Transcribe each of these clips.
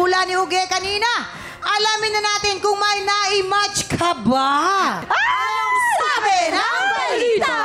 hula ni Huge kanina. Alamin na natin kung may na-match ka ba. Ah! Anong sabi ng balita?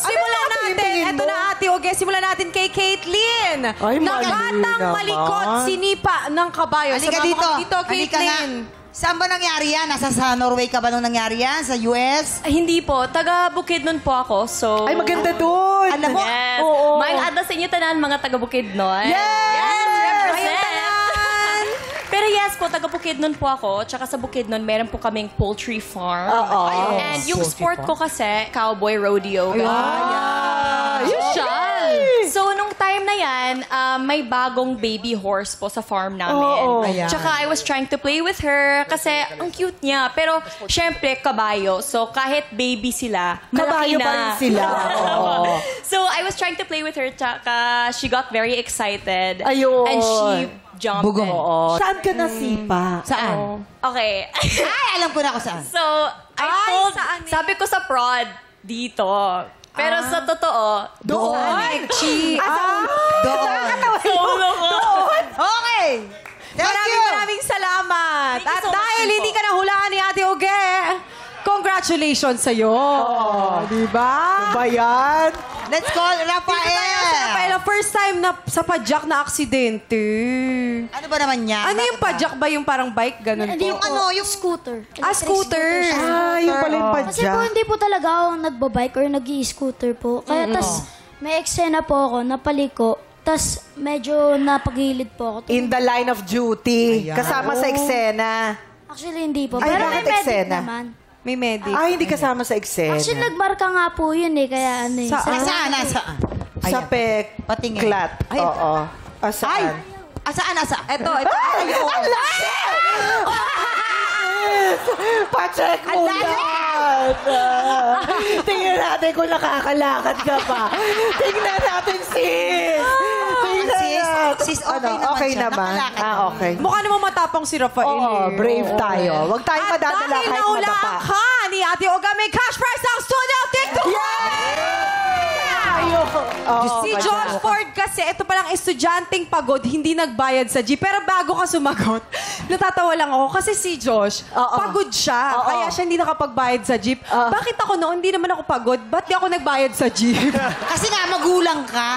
Simulan ano natin. Ito na ate Oge. Simulan natin kay Caitlyn. Ay, mali na Batang malikot sinipa ng kabayo. Halika Samahan dito. ko dito, Halika nga. Caitlyn. Saan ba nangyari yan? Nasa sa Norway ka ba nung nangyari yan? Sa US? Ay, hindi po. Taga Bukidnon po ako. So... Ay, maganda doon. Alam mo, Yes. Oo. May adas sa inyo tanan mga taga Bukidnon. Yes! Yes, represent. Pero yes po, taga Bukidnon po ako. Tsaka sa Bukidnon, meron po kaming poultry farm. Oo. And yung sport ko kasi, cowboy rodeo. Ah, You shall! So, nung time na yan, um, may bagong baby horse po sa farm namin. Oo. Ayan. Tsaka I was trying to play with her kasi ang cute niya. Pero, syempre, kabayo. So, kahit baby sila, malaki Kabayo na. pa rin sila. Oo. so, I was trying to play with her. Tsaka, she got very excited. Ayun. And she jumped Bugong. in. Oo. Saan ka nasipa? Saan? Okay. Ay, alam ko na kung saan. So, I Ay, told, saan sabi ko sa prod, dito. Pero sa totoo, Doon. Ay, chi. Ah? Doon. solo ko. Okay. Thank Maraming you. maraming salamat. At so dahil hindi ka nahulaan ni Ate Oge, congratulations sa'yo. Di ba? Ba yan? Let's call Rafael, Rafael. first time na sa padjak na aksidente. Ano ba naman yan? Ano yung padjak ba? Yung parang bike? Ganun Hindi po? yung ano, yung scooter. Ah, scooter. Ah, yung pala yung Kasi po hindi po talaga ako nagbabike or nag scooter po. Kaya tas may eksena po ako, napaliko. Tas medyo napagilid po ako. In the line of duty. Ayan. Kasama sa eksena. Actually hindi po. Ay, Pero may bakit medic eksena? naman. May medic. Ah, hindi kasama sa eksena. Actually nagmarka nga po yun eh. Kaya ano eh. Sa- sa- Nasaan? Nasaan? sa Ayan. pek. Patingin. Klat. Ay. Oo. Ah, Ay! saan? Asaan? Asaan? Ito, ito. Pa-check mo yan! Tingnan natin kung nakakalakad ka pa. Tingnan natin, sis! Tingnan Sis, natin. sis, okay Ano, naman okay siya. naman. Nakalakad Ah, okay. Mukha naman matapang si Rafael. Oo, eh. brave Oo. tayo. Huwag tayong At madadala dahil kahit madapa. ka ni Ate Oga, may cash prize ang studio TikTok! Tayo. Oo, Si kasi- Josh Ford kasi, ito palang estudyanteng pagod, hindi nagbayad sa jeep. Pero bago ka sumagot, natatawa lang ako kasi si Josh, Oo. pagod siya. Oo. Kaya siya hindi nakapagbayad sa jeep. Oo. Bakit ako noon, hindi naman ako pagod? Ba't di ako nagbayad sa jeep? Kasi nga, magulang ka.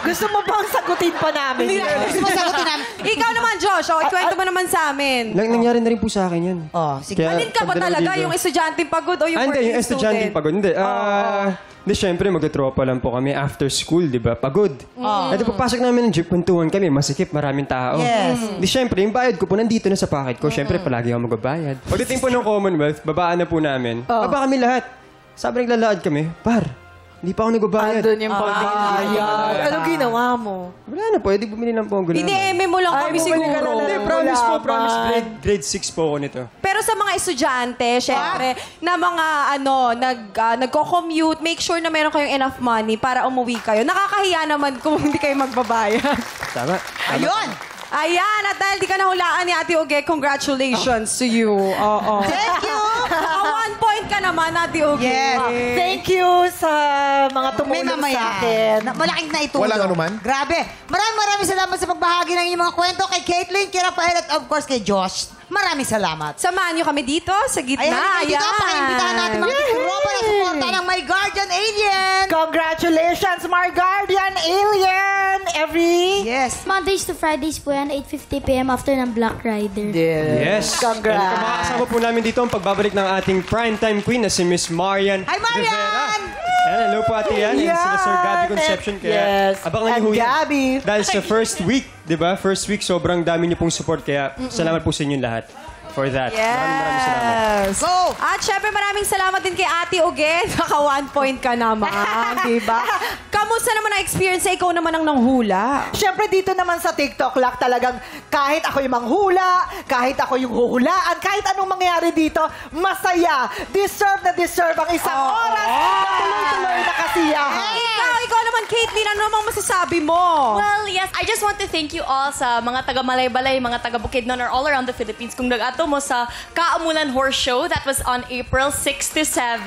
Gusto mo bang sagutin pa namin? Hindi na- Gusto mo sagutin namin? Ikaw naman, Josh. Oh, ikwento mo naman sa amin. Nang, nangyari na rin po sa akin yan. Oh, sige. Kaya- Alin ka ba pagdalaw talaga? dito- Yung estudyanteng pagod o yung Ah, hindi, working yung estudyante student? pagod. Hindi, ah... Hindi, syempre, magtutropa lang po kami after school, di ba? Pagod. Mm. At pagpasok namin ng jeep, kwentuhan kami, masikip, maraming tao. Yes. Di, syempre, yung bayad ko po nandito na sa pocket ko. Syempre, palagi ako magbabayad. Pagdating po ng Commonwealth, babaan na po namin. Baba kami lahat. Sabi naglalakad kami, par, hindi pa ako nagbabayad. Andun yung pagbayad. Anong ginawa mo? Wala na, pwede bumili ng ponggo Hindi, namin. eme mo lang Ay, kami siguro. na. Hindi, promise po, promise. Grade, grade 6 po ako nito. Pero sa mga estudyante, syempre, na mga ano, nag, ah, nagko-commute, make sure na meron kayong enough money para umuwi kayo. Nakakahiya naman kung hindi kayo magbabayad. Tama. Ayun! Ayan, at dahil di ka nahulaan ni Ate Oge, congratulations to you. Oo. Thank you! Naka one point ka naman, Ate Oge. Yes. Thank you sa mga tumulong mamaya. sa akin. Na, malaking naitulong. Walang anuman. Grabe. Maraming maraming salamat sa pagbahagi ng inyong mga kwento kay Caitlyn, kay Rafael, at of course kay Josh. Maraming salamat. Samahan nyo kami dito, sa gitna. Ayan, dito, Ayan. pakiimbitahan natin mga tikropa na suporta ng My Guardian Alien. Congratulations, my guardian alien! Yes. Mondays to Fridays po yan, 8.50pm after ng Black Rider. Yes. Congrats. And makakasama po namin dito ang pagbabalik ng ating primetime queen na si Miss Marian Hi, Marian! Rivera. Hello po ate yan. And sila Sir Gabby Conception. Kaya Yes. abangan niyo And ho yan. Gabby. Dahil sa first week, di ba? First week, sobrang dami niyo pong support. Kaya salamat po sa inyong lahat for that. Maraming maraming salamat. Yes. Go! At syempre maraming salamat din kay Ate Uge. Naka one point ka naman, di ba? Kamusta naman ang experience sa ikaw naman ang nanghula? Siyempre dito naman sa TikTok lang talagang kahit ako yung manghula, kahit ako yung huhulaan, kahit anong mangyari dito, masaya. Deserve na deserve ang isang oras na tuloy-tuloy na kasiyahan. Caitlyn, ano namang masasabi mo? Well, yes, I just want to thank you all sa mga taga Malaybalay, mga taga Bukidnon, or all around the Philippines. Kung nag-ato mo sa Kaamulan Horse Show that was on April 6 to 7.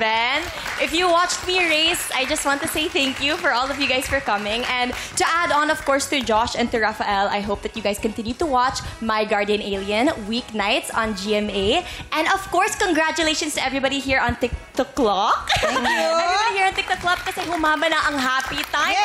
If you watched me race, I just want to say thank you for all of you guys for coming. And to add on, of course, to Josh and to Rafael, I hope that you guys continue to watch My Guardian Alien weeknights on GMA. And of course, congratulations to everybody here on TikTok Clock. Thank you. everybody here on TikTok kasi humaba na ang happy time.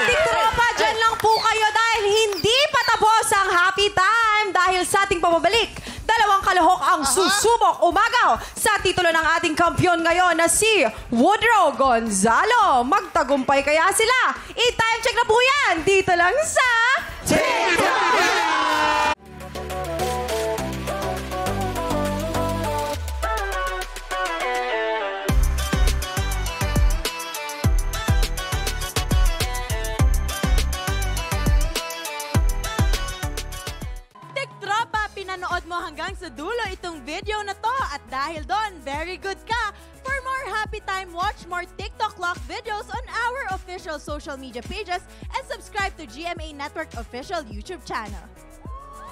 Ating tropa, dyan lang po kayo dahil hindi pa tapos ang happy time dahil sa ating pababalik. Dalawang kalahok ang susubok umagaw sa titulo ng ating kampyon ngayon na si Woodrow Gonzalo. Magtagumpay kaya sila? I-time check na po yan dito lang sa... Tek video na to at dahil doon, very good ka. For more happy time, watch more TikTok Clock videos on our official social media pages and subscribe to GMA Network official YouTube channel.